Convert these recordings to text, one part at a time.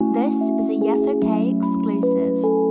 This is a Yes OK exclusive.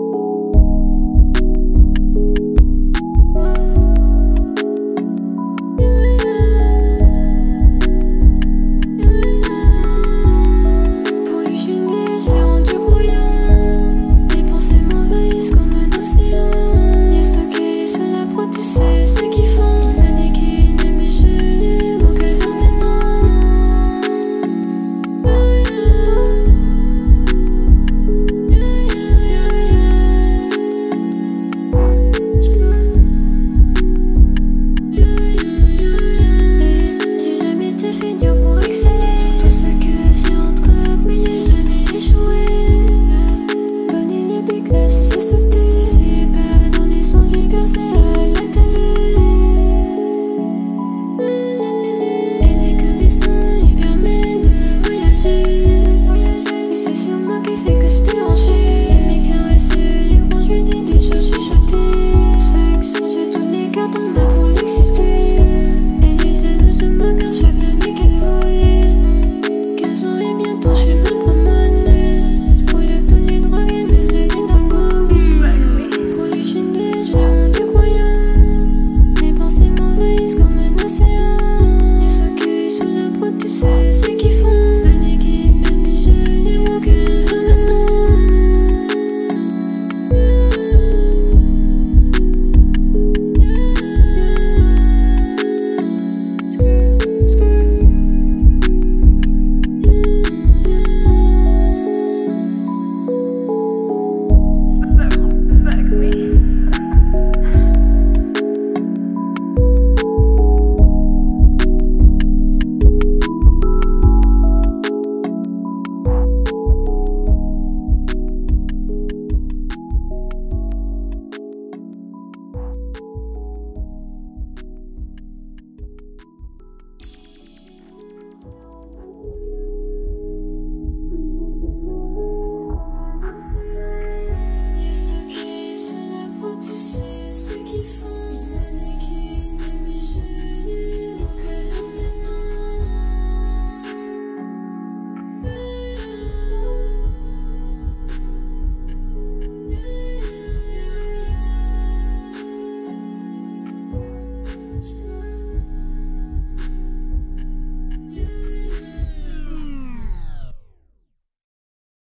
qui font